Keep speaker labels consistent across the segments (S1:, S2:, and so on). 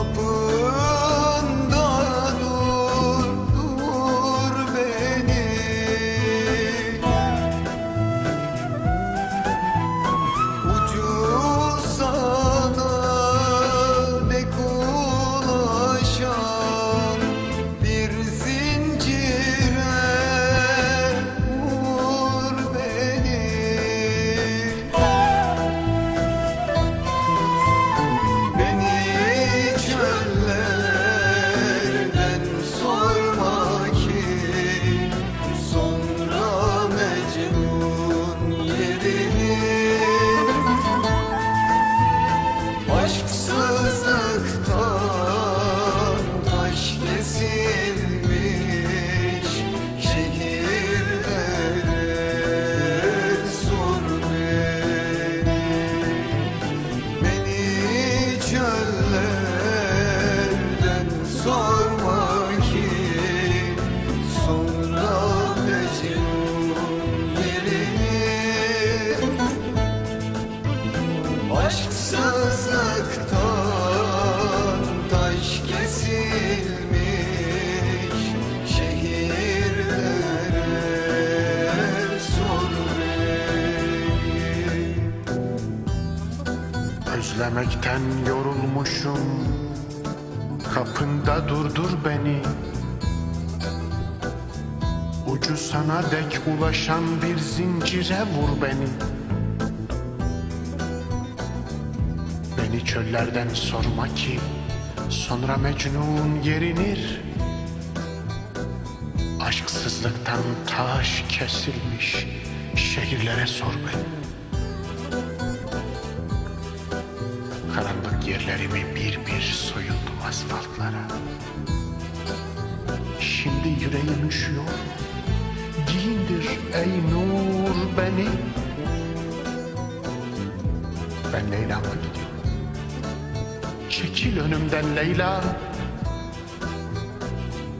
S1: above. Beklemekten yorulmuşum. Kapında durdur beni. Ucu sana dek ulaşan bir zincire vur beni. Beni çöllerden sorma ki Sonra Mecnun yerinir. Aşksızlıktan taş kesilmiş Şehirlere sor beni yerlerimi bir bir soyundum asfaltlara. Şimdi yüreğim üşüyor. Giyindir ey nur beni. Ben Leyla'ma gidiyorum. Çekil önümden Leyla.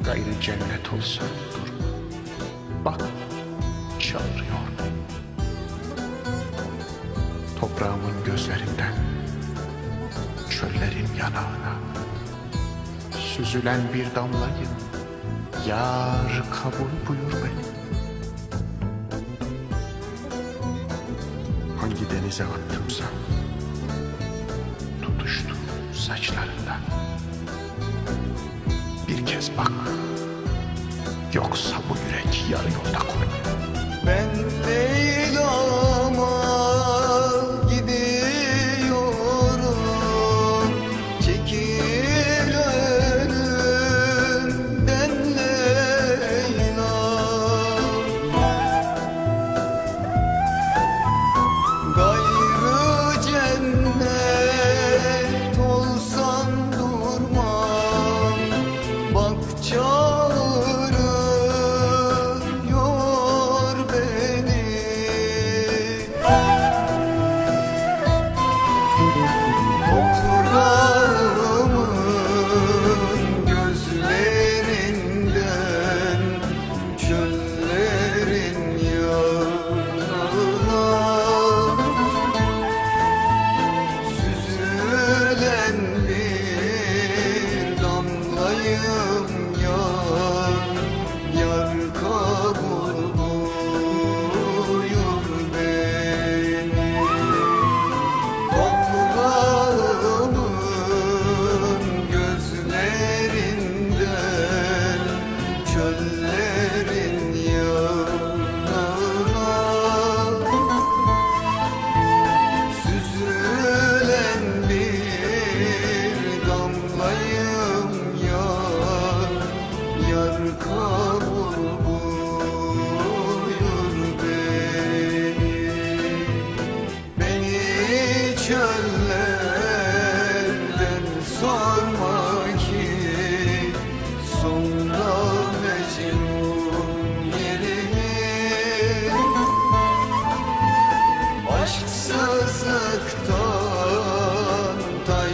S1: Gayrı cennet olsa durma Bak çağırıyor. Toprağımın gözlerinden Çöllerin yanağına. Süzülen bir damlayım Yar kabul buyur beni Hangi denize attımsa Tutuştu saçlarından Bir kez bak Yoksa bu yürek yarı yolda koyma yum yum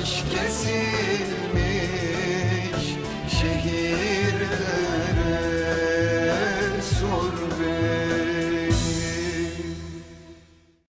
S1: aşk kesilmiş.